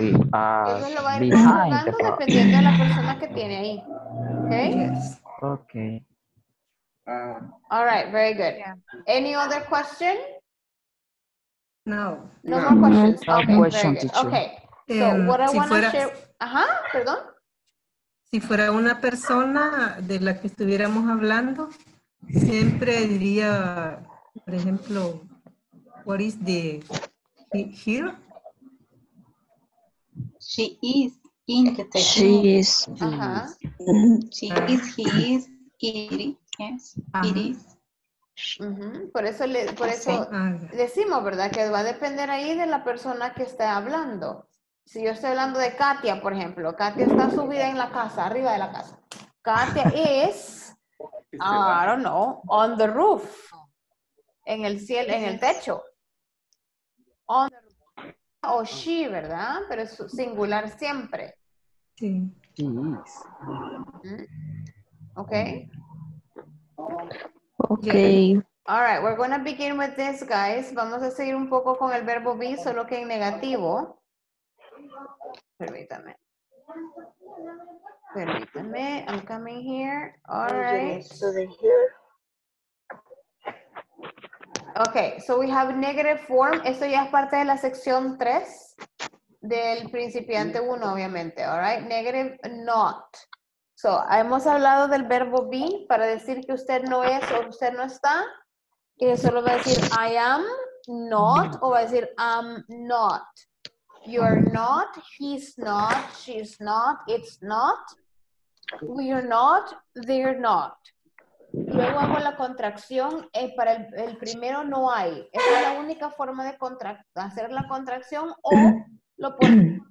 Speaker 7: We are
Speaker 2: Eso lo va a ir
Speaker 7: behind the box.
Speaker 2: dependiendo de la persona que tiene ahí. Okay?
Speaker 3: Yes.
Speaker 7: Okay.
Speaker 5: Ah,
Speaker 2: All right, very good. Any other question?
Speaker 3: No.
Speaker 2: No,
Speaker 5: No.
Speaker 2: more questions.
Speaker 7: No
Speaker 2: okay,
Speaker 7: question.
Speaker 2: So
Speaker 3: Em,
Speaker 2: what I
Speaker 3: si
Speaker 2: want to
Speaker 3: fuera-
Speaker 2: share. Ajá, perdón.
Speaker 3: si fuera una persona de la que estuviéramos hablando, siempre diría, por ejemplo, what is the here?
Speaker 1: She is in the technique.
Speaker 4: She is.
Speaker 2: Ajá.
Speaker 1: She is, he is, it is, it is.
Speaker 2: Por eso, le, por eso
Speaker 3: Ah,
Speaker 2: decimos, ¿verdad? Que va a depender ahí de la persona que esté hablando. Si yo estoy hablando de Katia, por ejemplo, Katia está subida en la casa, arriba de la casa. Katia is, I don't know, on the roof, en el cielo, en el techo. On the roof. O she, ¿verdad? Pero es singular siempre.
Speaker 3: sí.
Speaker 7: She is.
Speaker 2: ¿Mm? ¿Ok?
Speaker 4: Okay.
Speaker 2: All right, we're going to begin with this, guys. Vamos a seguir un poco con el verbo be, solo que en negativo. Permítame. Permítame, I'm coming here. All right.
Speaker 11: So the here.
Speaker 2: Okay, so we have negative form. Esto ya es parte de la sección 3 del principiante 1, obviamente. All right, negative not. So, hemos hablado del verbo be para decir que usted no es o usted no está. Y solo va a decir I am not o va a decir I'm not. You're not, he's not, she's not, it's not, we're not, they're not. Luego hago la contracción, eh, para el, el primero no hay. Esa es la única forma de hacer la contracción o lo pon-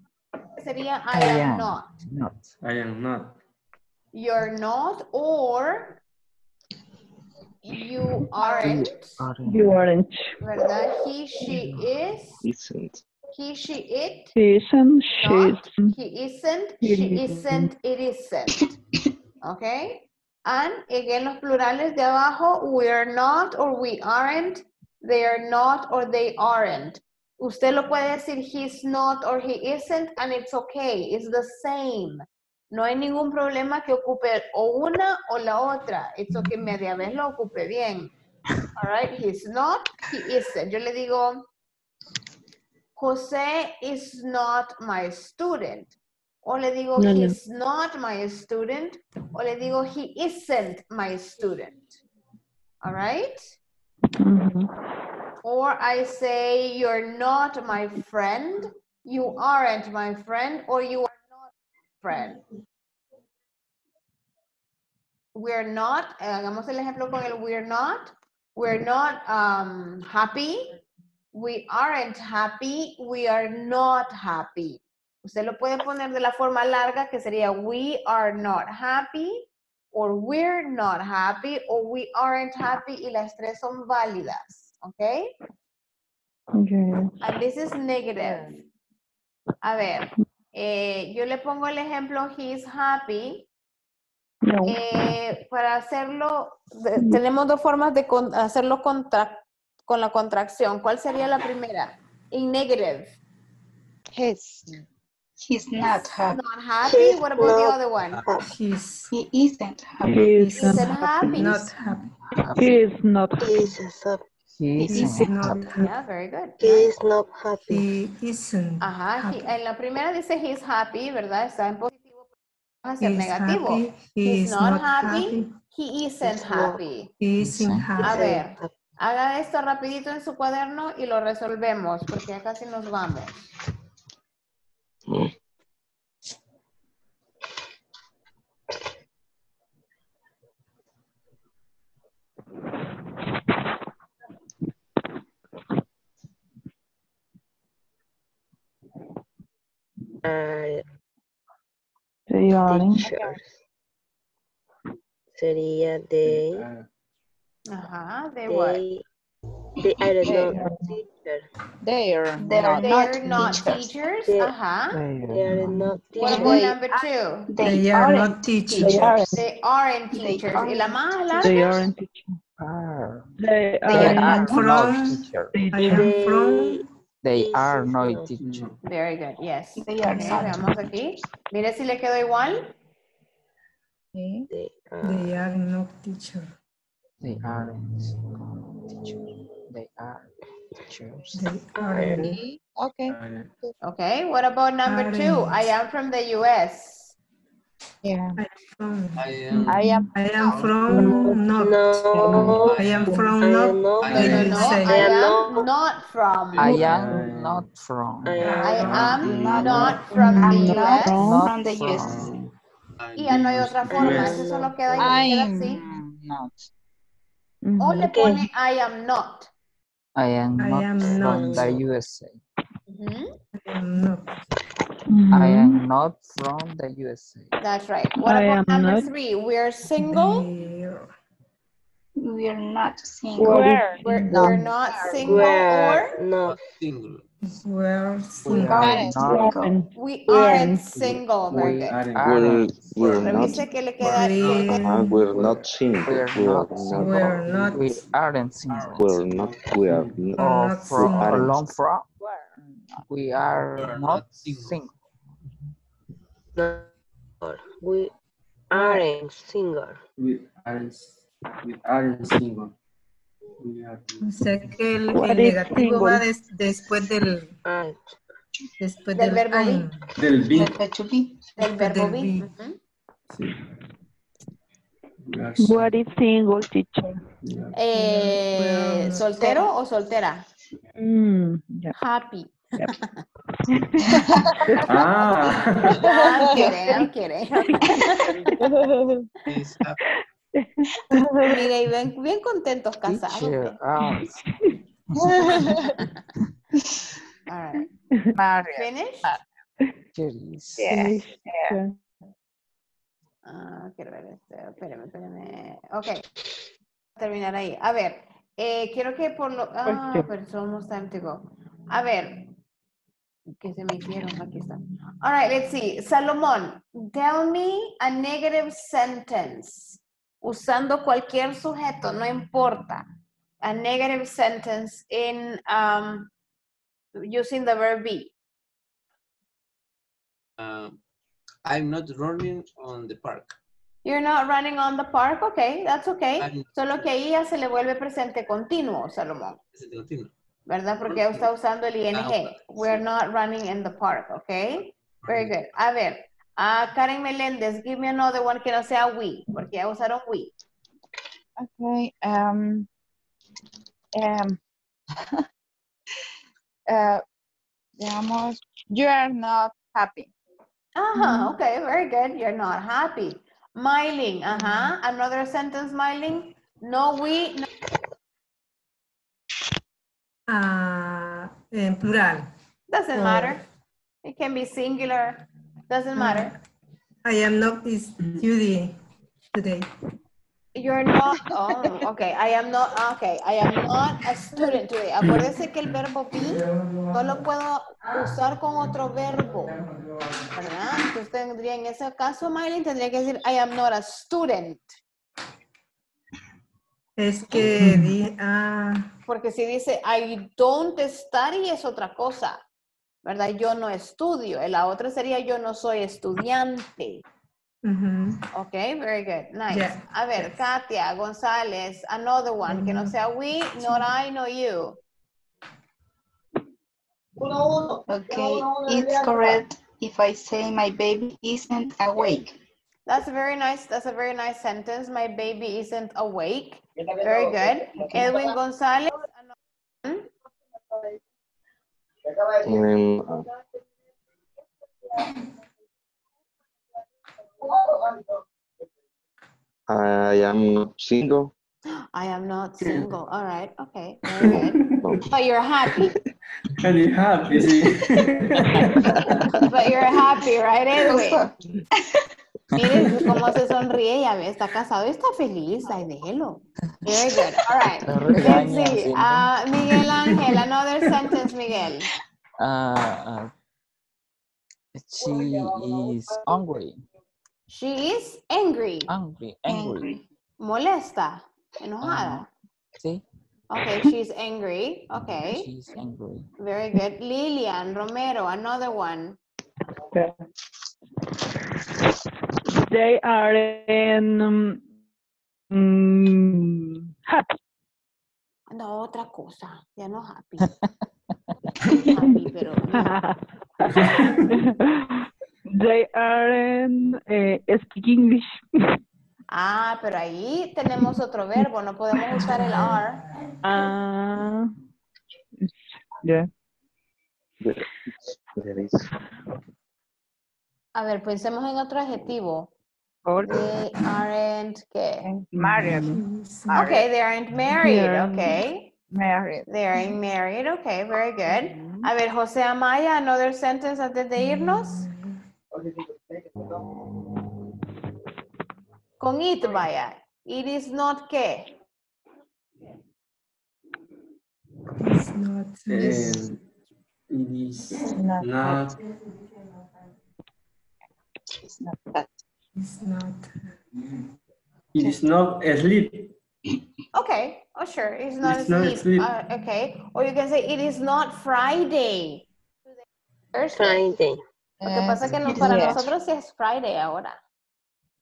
Speaker 2: sería I am not.
Speaker 7: Not.
Speaker 5: I am not.
Speaker 2: You're not or you aren't,
Speaker 9: You aren't.
Speaker 2: ¿verdad? He, she is,
Speaker 8: Isn't.
Speaker 2: he, she, it,
Speaker 9: He isn't. She
Speaker 2: not,
Speaker 9: isn't.
Speaker 2: he isn't,
Speaker 9: It
Speaker 2: she
Speaker 9: isn't.
Speaker 2: isn't, it isn't. Okay? And again, los plurales de abajo, we're not or we aren't, they are not or they aren't. Usted lo puede decir he's not or he isn't and it's okay, it's the same. No hay ningún problema que ocupe o una o la otra. It's okay, media vez lo ocupe bien. All right, he's not, he isn't. Yo le digo, José is not my student. O le digo,
Speaker 4: No, no.
Speaker 2: he's not my student. O le digo, he isn't my student. All right? Or I say, you're not my friend. You aren't my friend. Or you friend. We're not, hagamos el ejemplo con el we're not. We're not um, happy. We aren't happy. We are not happy. Usted lo puede poner de la forma larga que sería we are not happy or we're not happy or we aren't happy y las tres son válidas. ¿Ok?
Speaker 9: Okay.
Speaker 2: And this is negative. A ver, eh, yo le pongo el ejemplo he's happy.
Speaker 9: No.
Speaker 2: Eh, para hacerlo, de- tenemos dos formas de con- hacerlo contra- con la contracción. ¿Cuál sería la primera? In negative.
Speaker 6: His.
Speaker 1: He's not happy.
Speaker 2: Not happy. What about the other one?
Speaker 3: He's,
Speaker 1: He isn't happy.
Speaker 9: He
Speaker 2: Isn't
Speaker 9: isn't.
Speaker 2: happy.
Speaker 3: not happy.
Speaker 9: He is not.
Speaker 11: He is happy.
Speaker 7: He
Speaker 3: He is not
Speaker 7: happy.
Speaker 3: happy.
Speaker 2: Yeah, very good.
Speaker 11: He is not happy.
Speaker 3: He isn't
Speaker 2: Ajá, he-
Speaker 3: happy.
Speaker 2: en la primera dice he's happy, ¿verdad? Está en positivo, va a ser
Speaker 3: He's
Speaker 2: negativo.
Speaker 3: happy. He
Speaker 2: He's
Speaker 3: is
Speaker 2: not,
Speaker 3: not
Speaker 2: happy,
Speaker 3: happy.
Speaker 2: he isn't happy.
Speaker 3: He isn't
Speaker 2: A
Speaker 3: happy.
Speaker 2: ver, haga esto rapidito en su cuaderno y lo resolvemos, porque ya casi nos vamos.
Speaker 11: Are
Speaker 9: They aren't.
Speaker 11: teachers. Sería they,
Speaker 2: Ajá, they what?
Speaker 11: they, they are not teachers.
Speaker 6: They are
Speaker 1: They are
Speaker 6: not.
Speaker 2: They're
Speaker 1: not
Speaker 2: not
Speaker 1: teachers.
Speaker 2: teachers.
Speaker 11: They-
Speaker 2: Ajá.
Speaker 11: They are not
Speaker 2: What
Speaker 11: teachers.
Speaker 2: about number two?
Speaker 1: They,
Speaker 3: They are
Speaker 1: aren't
Speaker 3: teachers.
Speaker 1: teachers.
Speaker 2: They aren't
Speaker 1: They
Speaker 2: teachers. ¿Y la más
Speaker 9: They aren't teaching.
Speaker 7: Are.
Speaker 9: They
Speaker 1: They
Speaker 9: are
Speaker 1: are
Speaker 9: not
Speaker 3: from-
Speaker 7: not teacher.
Speaker 3: I from,
Speaker 7: They
Speaker 11: Is
Speaker 7: are
Speaker 11: not.
Speaker 7: not teacher.
Speaker 2: Very good, yes.
Speaker 1: They are
Speaker 2: Ok,
Speaker 1: not.
Speaker 2: veamos aquí. Mire si le quedó igual.
Speaker 11: They are.
Speaker 3: they are not teachers.
Speaker 7: They aren't teacher. They are teachers.
Speaker 3: They aren't.
Speaker 6: Okay.
Speaker 2: Okay, what about number two? I am from the US.
Speaker 6: Yeah.
Speaker 10: I am.
Speaker 6: I am.
Speaker 3: I am from not.
Speaker 11: No.
Speaker 3: I am from
Speaker 11: I am
Speaker 3: not.
Speaker 2: I am not from.
Speaker 7: I am not from.
Speaker 2: I am
Speaker 1: Not-
Speaker 2: not from the
Speaker 1: I'm not
Speaker 2: US.
Speaker 1: from the US.
Speaker 2: Y ya no hay otra forma, eso solo queda, queda
Speaker 6: I'm
Speaker 2: así.
Speaker 7: Not.
Speaker 2: O le
Speaker 11: Ok.
Speaker 2: pone I am not.
Speaker 7: I am not from the USA.
Speaker 3: I am not.
Speaker 7: I am not from the USA.
Speaker 2: That's right. What
Speaker 9: I
Speaker 2: about number
Speaker 9: not.
Speaker 2: three? We're single.
Speaker 3: There.
Speaker 1: We are not single.
Speaker 6: Where?
Speaker 2: We're,
Speaker 6: No.
Speaker 2: we're not single
Speaker 11: We're
Speaker 2: or
Speaker 11: not.
Speaker 10: Single.
Speaker 3: Well,
Speaker 7: We
Speaker 3: single.
Speaker 7: are
Speaker 6: Aren't.
Speaker 7: not.
Speaker 1: Single.
Speaker 2: we
Speaker 11: We're-
Speaker 2: aren't single. Very
Speaker 7: We
Speaker 2: good.
Speaker 5: Aren't.
Speaker 8: We're, we're not.
Speaker 2: Revise que le queda.
Speaker 3: We,
Speaker 8: Uh, we're not single.
Speaker 7: We're
Speaker 8: We're
Speaker 7: not
Speaker 8: not.
Speaker 3: we're not.
Speaker 7: We aren't single.
Speaker 8: We're not. We are
Speaker 3: We're
Speaker 8: not.
Speaker 7: Or
Speaker 3: not
Speaker 7: from
Speaker 3: single.
Speaker 7: alone from. We are not
Speaker 10: single.
Speaker 11: We aren't single.
Speaker 5: We aren't, we aren't single. We are
Speaker 3: O sea que el, negativo va des- después del,
Speaker 11: Aren't.
Speaker 3: después
Speaker 2: Del
Speaker 3: del
Speaker 2: verbo be.
Speaker 5: Del.
Speaker 1: Verbo be.
Speaker 2: Del verbo.
Speaker 5: Sí.
Speaker 9: What is single, teacher?
Speaker 2: Eh, ¿Soltero o soltera?
Speaker 9: Mm, yeah.
Speaker 2: Happy.
Speaker 5: Ah,
Speaker 2: Ah, quiere, quiere.
Speaker 10: Is happy.
Speaker 2: Mire, y ven bien contentos casados.
Speaker 7: Ah,
Speaker 2: All right.
Speaker 6: Mario.
Speaker 2: Finish?
Speaker 7: is.
Speaker 6: Yes.
Speaker 9: Yeah.
Speaker 2: Ah, quiero ver este. Espérame, espérame. Ok. Terminar ahí. A ver, eh, quiero que por lo. Ah, pero almost time to go. A ver. ¿Qué se me hicieron? Aquí está. All right, let's see. Salomón, tell me a negative sentence. Usando cualquier sujeto, no importa. A negative sentence in um, using the verb be.
Speaker 10: Um, I'm not running on the park.
Speaker 2: You're not running on the park, okay, that's okay.
Speaker 10: I'm-
Speaker 2: Solo que ahí ya se le vuelve presente continuo, Salomón,
Speaker 10: continuo.
Speaker 2: ¿Verdad? Porque está usando el ing.
Speaker 10: ok.
Speaker 2: We're not running in the park, okay? Very good. A ver, a Karen Meléndez, give me another one que no sea we, porque ya usaron we.
Speaker 6: Okay. Um, um, uh, veamos. You are not happy.
Speaker 2: Ajá, okay, very good. You're not happy. Smiling, ajá. Another sentence, smiling. No we, no
Speaker 3: Ah, en plural.
Speaker 2: doesn't matter. It can be singular, doesn't matter.
Speaker 3: I am not studying today.
Speaker 2: You're not, oh, okay, I am not, okay, I am not a student today. Acuérdese que el verbo be no lo puedo usar con otro verbo, ¿verdad? Entonces tendría, en ese caso, Miley, tendría que decir, I am not a student.
Speaker 3: Es que di, ah,
Speaker 2: Porque si dice, I don't study, es otra cosa, ¿verdad? Yo no estudio. La otra sería, yo no soy estudiante.
Speaker 3: ujú.
Speaker 2: Ok, very good, nice.
Speaker 3: Yeah,
Speaker 2: A ver, Katia González, another one, que no sea we, not I, no you.
Speaker 1: Okay, it's correct if I say my baby isn't awake.
Speaker 2: That's a very nice, that's a very nice sentence. My baby isn't awake. Very good. Edwin González.
Speaker 8: Um, I am single.
Speaker 2: I am not single. All right, okay, very good. But you're happy.
Speaker 5: very happy, sí.
Speaker 2: But you're happy, right, Anyway. Miren cómo se sonríe, ya ve, está casado y está feliz. Ay, déjelo. Very good. All right.
Speaker 7: Te
Speaker 2: Let's see. Uh, Miguel Ángel, another sentence, Miguel.
Speaker 7: Uh, uh, she is hungry.
Speaker 2: She is angry.
Speaker 7: Angry. Angry.
Speaker 1: Angry.
Speaker 2: Molesta. Enojada.
Speaker 7: See?
Speaker 2: Okay, she's angry. Okay.
Speaker 7: She's angry.
Speaker 2: Very good. Lilian Romero, another one.
Speaker 9: Okay. They are in, um, mm, happy.
Speaker 2: No, otra cosa. Ya no happy. happy, pero no.
Speaker 9: they are in eh, speak English.
Speaker 2: Ah, pero ahí tenemos otro verbo, no podemos usar el are.
Speaker 9: Ah, yeah.
Speaker 8: Is.
Speaker 2: A ver, pensemos en otro adjetivo. They aren't, ¿qué?
Speaker 6: married.
Speaker 2: Okay, they aren't married, okay.
Speaker 6: Married.
Speaker 2: They aren't married, okay, very good. A ver, José Amaya, another sentence antes de irnos. Con it, vaya. It is not qué.
Speaker 3: It's not.
Speaker 5: Eh, it is not,
Speaker 1: It's not that.
Speaker 3: It's not.
Speaker 5: it is not asleep.
Speaker 2: Okay, oh sure, it's not
Speaker 5: It's not
Speaker 2: asleep.
Speaker 5: asleep.
Speaker 2: Uh, okay, or you can say it is not Friday. Thursday.
Speaker 11: Friday.
Speaker 2: Lo que pasa es que no, para
Speaker 1: is-
Speaker 2: nosotros sí es Friday ahora.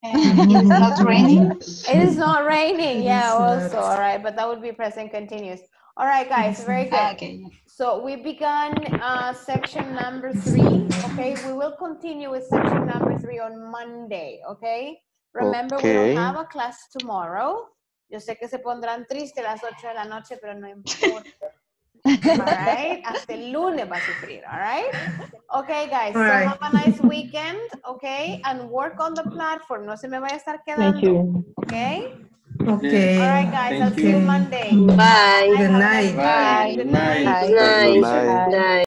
Speaker 1: And it's not raining.
Speaker 2: It is not raining, yeah,
Speaker 3: It's
Speaker 2: also,
Speaker 3: not.
Speaker 2: all right, but that would be present continuous. All right, guys, very good.
Speaker 1: Okay.
Speaker 2: So we began uh, section number three, okay? We will continue with section number three on Monday, okay? Remember, we
Speaker 8: Okay.
Speaker 2: don't have a class tomorrow. Yo sé que se pondrán tristes las 8 de la noche, pero no importa. All right? Hasta el lunes va a sufrir, all right? Okay, guys, so
Speaker 3: All right.
Speaker 2: have a nice weekend, okay? And work on the platform. No se me vaya a estar
Speaker 9: Thank
Speaker 2: quedando,
Speaker 9: you.
Speaker 2: okay?
Speaker 3: Okay.
Speaker 2: All right, guys, I'll
Speaker 5: Thank
Speaker 2: see you
Speaker 5: you.
Speaker 2: Monday.
Speaker 11: Bye.
Speaker 3: Good night.
Speaker 2: Bye.
Speaker 5: Good
Speaker 2: Good night.
Speaker 5: night.
Speaker 11: Good night.
Speaker 8: Good night.
Speaker 11: Night.